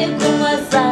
comigo, mas